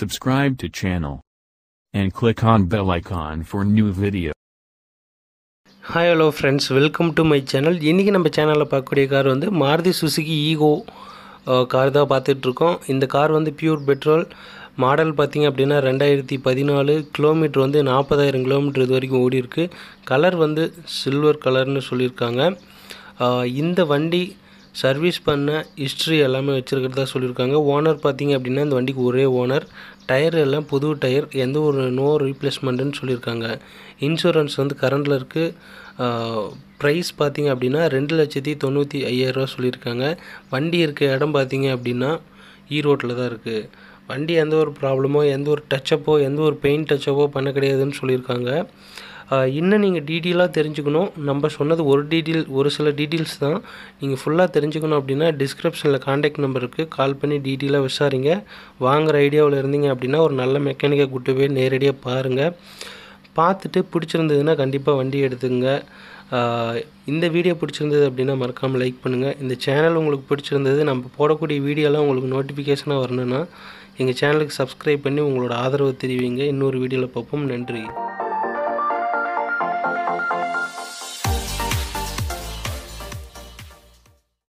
subscribe to channel and click on bell icon for new video. Hi hello friends welcome to my channel இன்றைக்கி நம்ம சேனலில் பார்க்கக்கூடிய car வந்து Maruti Suzuki ego car தான் பார்த்துட்ருக்கோம் இந்த கார் வந்து பியூர் பெட்ரோல் மாடல் பார்த்திங்க அப்படின்னா ரெண்டாயிரத்தி பதினாலு கிலோமீட்டர் வந்து நாற்பதாயிரம் கிலோமீட்டர் இது வரைக்கும் ஓடி இருக்குது கலர் வந்து சில்வர் கலர்னு சொல்லியிருக்காங்க. இந்த வண்டி சர்வீஸ் பண்ண ஹிஸ்ட்ரி எல்லாமே வச்சுருக்கிறதா சொல்லியிருக்காங்க. ஓனர் பார்த்தீங்க அப்படின்னா இந்த வண்டிக்கு ஒரே ஓனர் டயர் எல்லாம் புது டயர் எந்த ஒரு நோ ரீப்ளேஸ்மெண்ட்டுன்னு சொல்லியிருக்காங்க. இன்சூரன்ஸ் வந்து கரண்டில் இருக்குது ப்ரைஸ் பார்த்தீங்க அப்படின்னா ரெண்டு லட்சத்தி தொண்ணூற்றி ஐயாயிரரூவா சொல்லியிருக்காங்க. வண்டி இருக்க இடம் பார்த்தீங்க அப்படின்னா ஈரோட்டில் தான் இருக்குது வண்டி எந்த ஒரு ப்ராப்ளமோ எந்த ஒரு டச்சப்போ எந்த ஒரு பெயிண்ட் டச்சப்போ பண்ண கிடையாதுன்னு சொல்லியிருக்காங்க. இன்னும் நீங்கள் டீட்டெயிலாக தெரிஞ்சுக்கணும். நம்ம சொன்னது ஒரு டீட்டெயில் ஒரு சில டீட்டெயில்ஸ் தான். நீங்கள் ஃபுல்லாக தெரிஞ்சுக்கணும் அப்படின்னா டிஸ்கிரிப்ஷனில் காண்டாக்ட் நம்பருக்கு கால் பண்ணி டீட்டெயிலாக விசாரிங்க. வாங்குற ஐடியாவில் இருந்தீங்க அப்படின்னா ஒரு நல்ல மெக்கானிக்கை கூட்டு போய் நேரடியாக பாருங்கள் பார்த்துட்டு பிடிச்சிருந்ததுன்னா கண்டிப்பாக வண்டி எடுத்துங்க. இந்த வீடியோ பிடிச்சிருந்தது அப்படின்னா மறக்காமல் லைக் பண்ணுங்கள் இந்த சேனல் உங்களுக்கு பிடிச்சிருந்தது நம்ம போடக்கூடிய வீடியோலாம் உங்களுக்கு நோட்டிஃபிகேஷனாக வரணும்னா எங்கள் சேனலுக்கு சப்ஸ்கிரைப் பண்ணி உங்களோட ஆதரவு தெரிவிங்க. இன்னொரு வீடியோவில் பார்ப்போம். நன்றி.